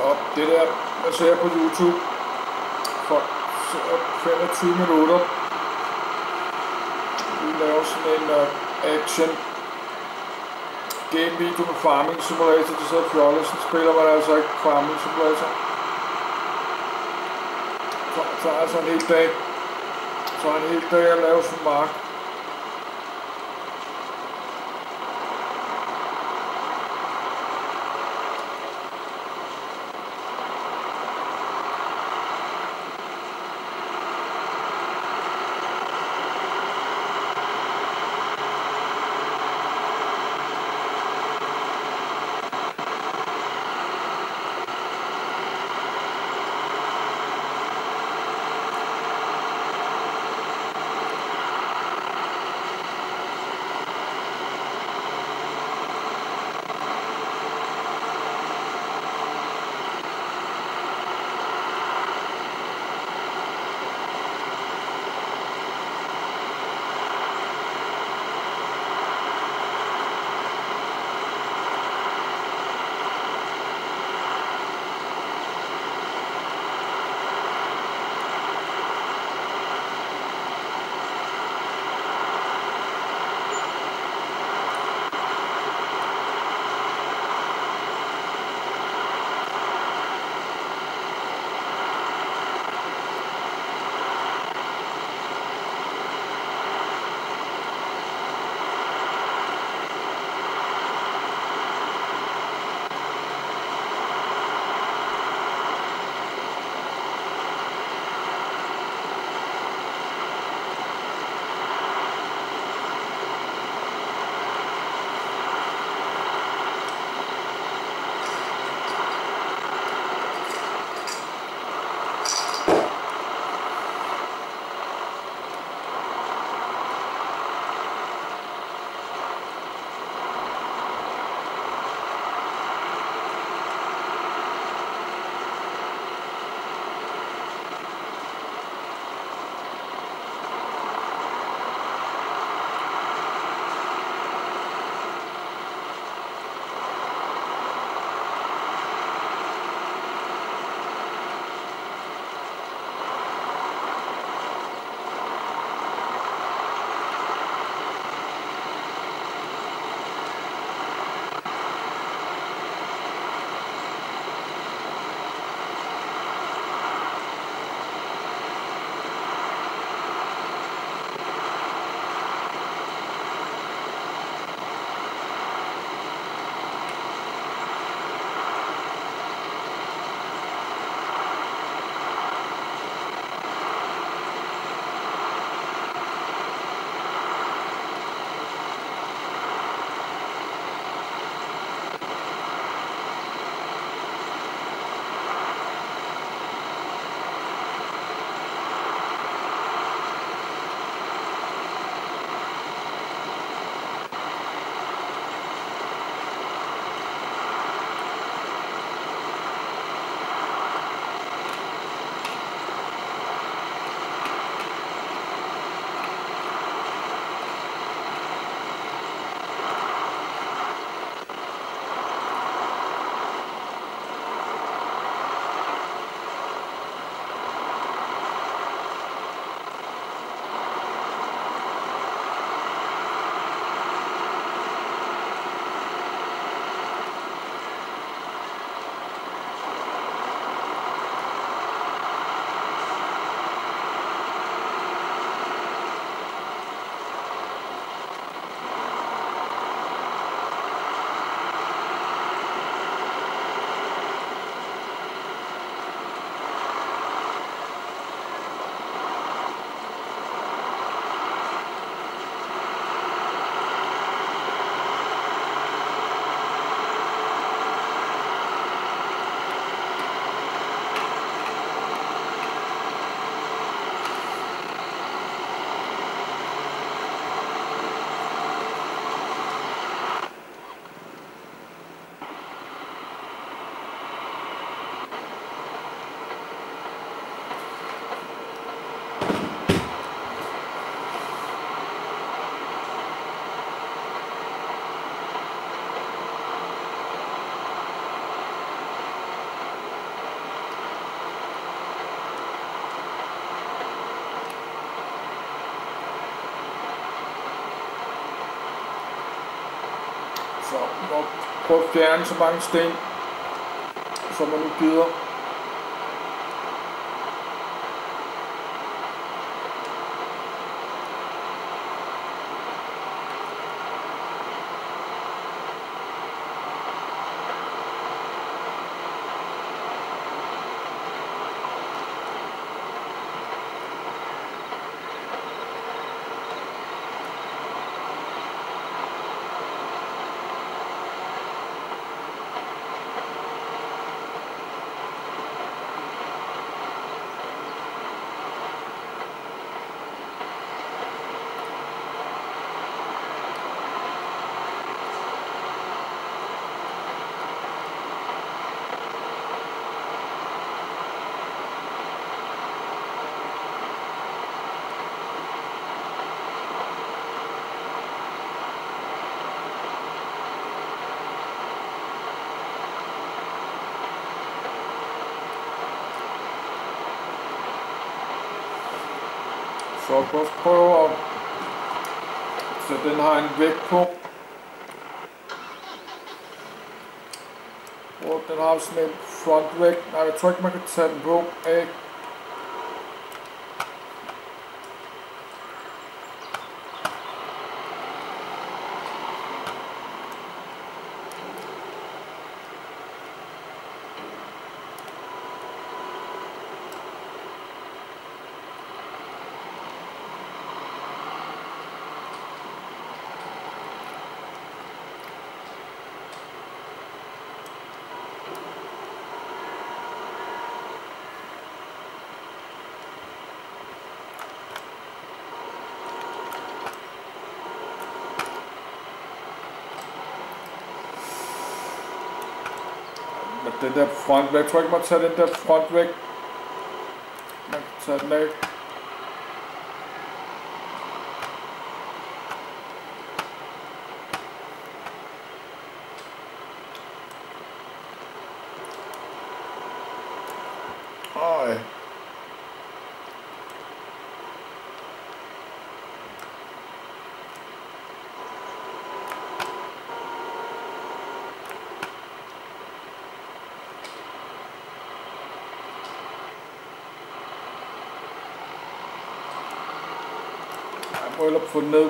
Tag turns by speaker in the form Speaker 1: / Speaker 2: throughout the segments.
Speaker 1: Så det der, jeg ser på YouTube, for 25 minutter, vi laver sådan en uh, action. Game video med Farming Simulator, det sidder fjollet, sådan spiller man altså ikke Farming Simulator. Så, så altså en hel dag, så en hel dag at lave sådan en mark. Må prøve at fjerne så mange sten, som man nu gider. Så også prøve at så den har en vægt på. Og den har sådan en frontvægt. Nej, jeg tror ikke man kan tage den på af. Den der frontvægt, jeg tror ikke man tager den der front væk. Man kan tage den af. Ej. khối lập phụ nữ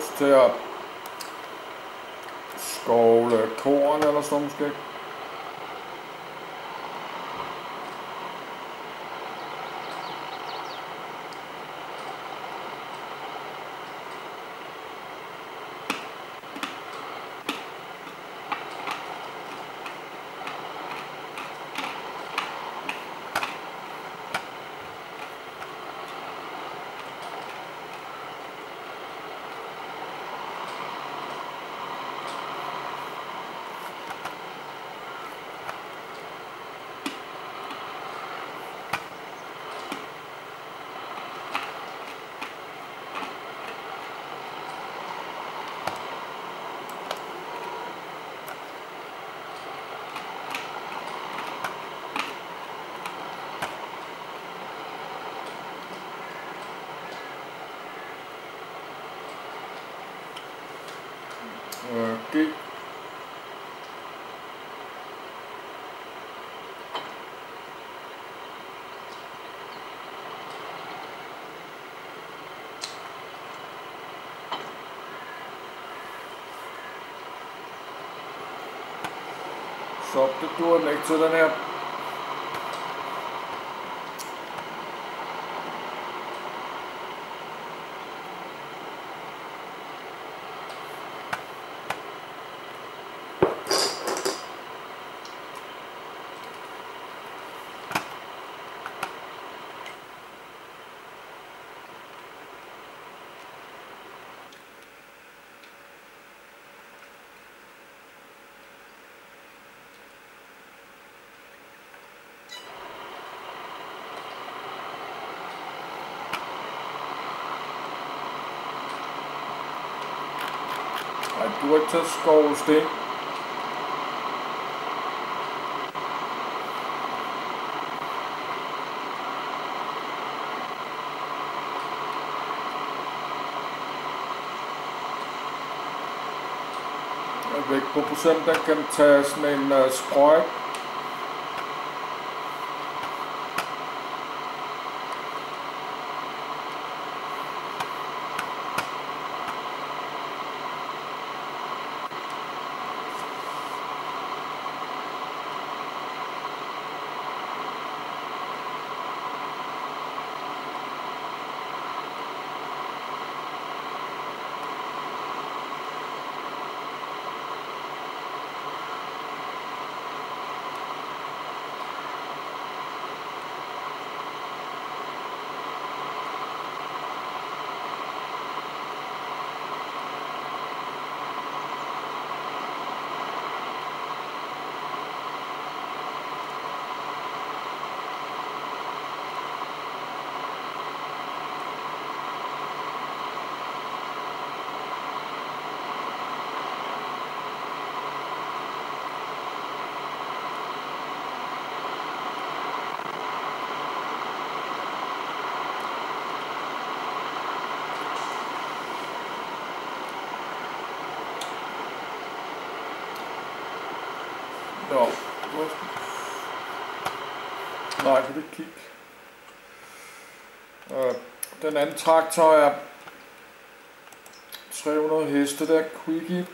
Speaker 1: bruges til at skovle korn eller sådan måske. Øh, G. Så det dur den ikke Væk på procenten kan tage sådan en uh, sprøjt. Nej, kan det kig. Øh, den anden traktor er 300 heste, der Quickie.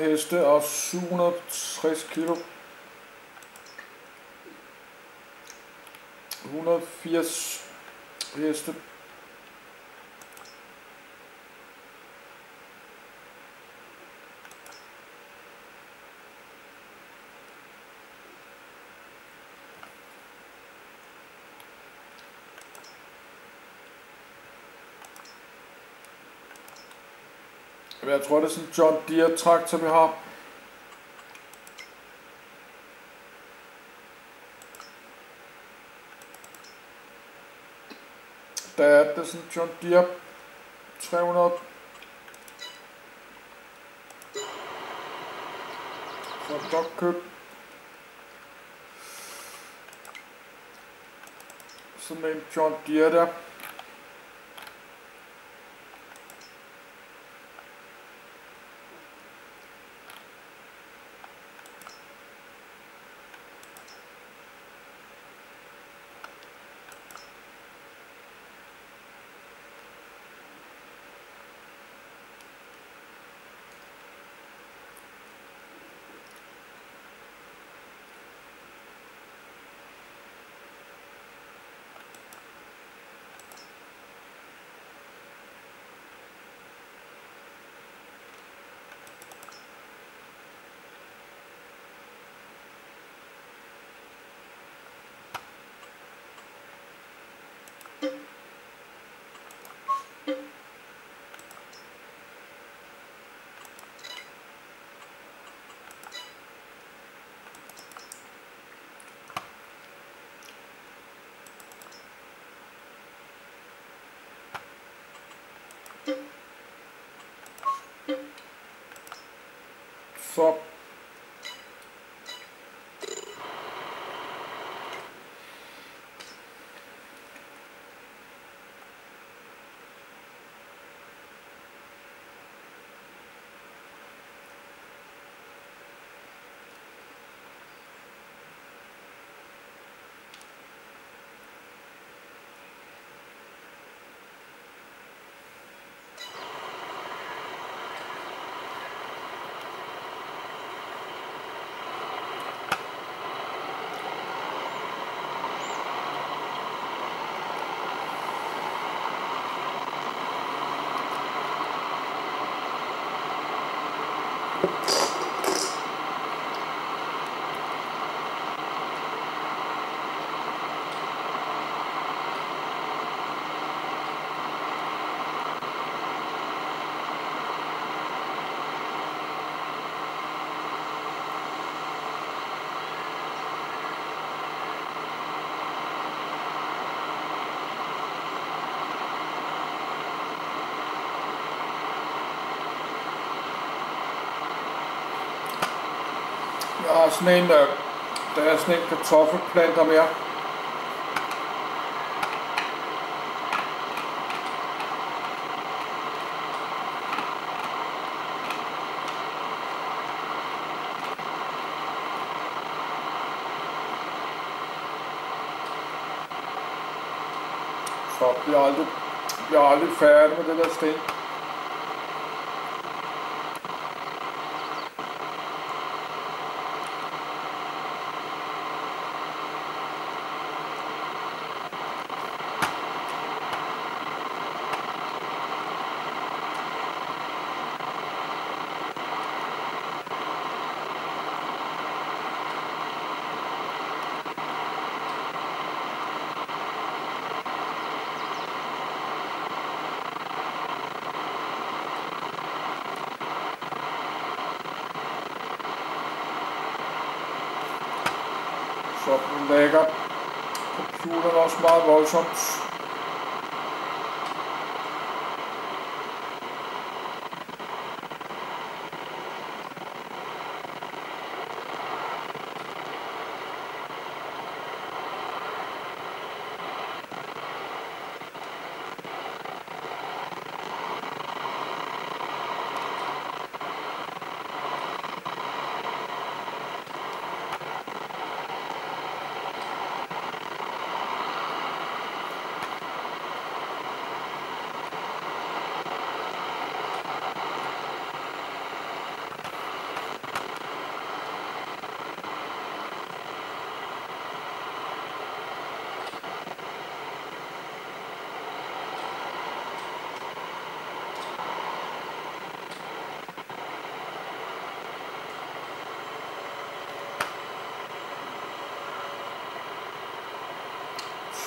Speaker 1: heste og 760 kilo. 180 heste. Jeg tror, det er sådan en John Deere traktor, vi har. Der er det sådan en John Deere 300. Så godt køb. Sådan en John Deere der. Så. Oops. Har sådan en, øh, der er sådan en kartoffelplanter mere. Så bliver aldrig, bliver aldrig færdig med det der sten.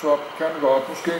Speaker 1: Så kan godt måske.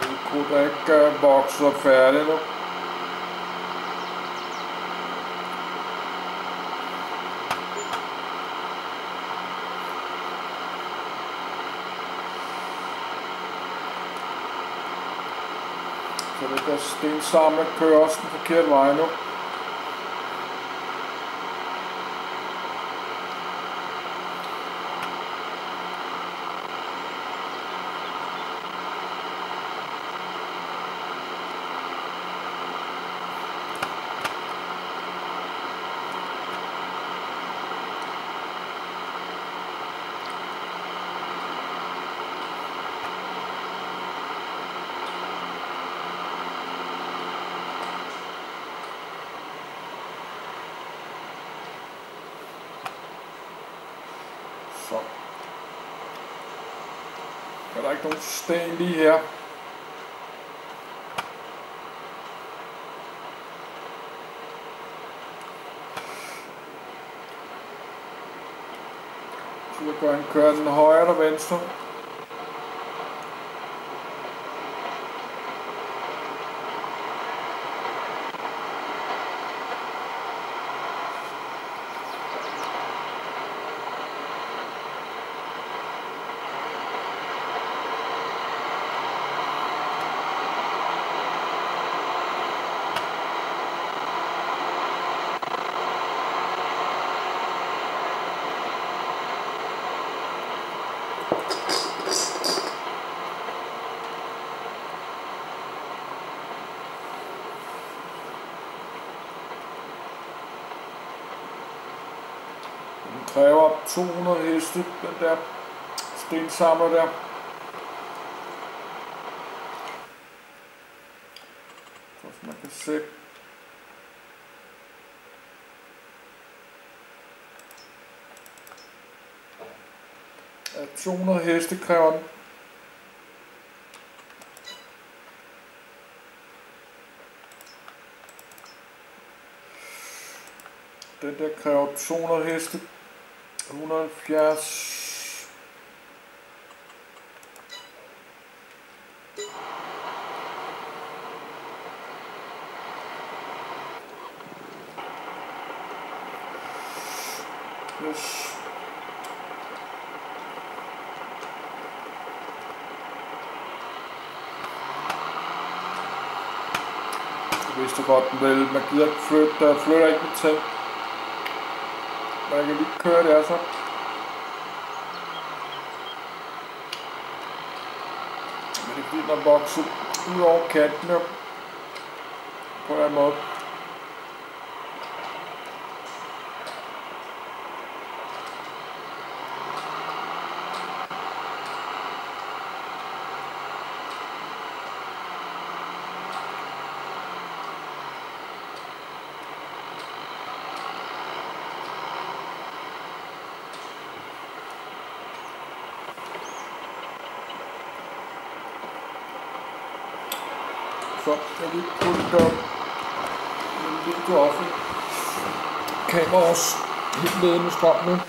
Speaker 1: Det kunne da ikke øh, vokse færdigt. Så det der stensamle kører også den forkerte vej nu. Så. Er der sten lige her? Så jeg gør en køre den højre eller venstre. Den kræver 200 heste, den der stensamler der. Så som man kan se. Ja, 200 heste kræver den. Den der kræver 200 heste. 78. Plus. Hvis du godt vil, man gider ikke flytte, flytter ikke med ting. Men jeg kan lige køre det, så. Men det er fordi, den er vokset ud over kanten her. På den måde. Så jeg vil putte det der det video op. Kamera også helt nede med strømmen.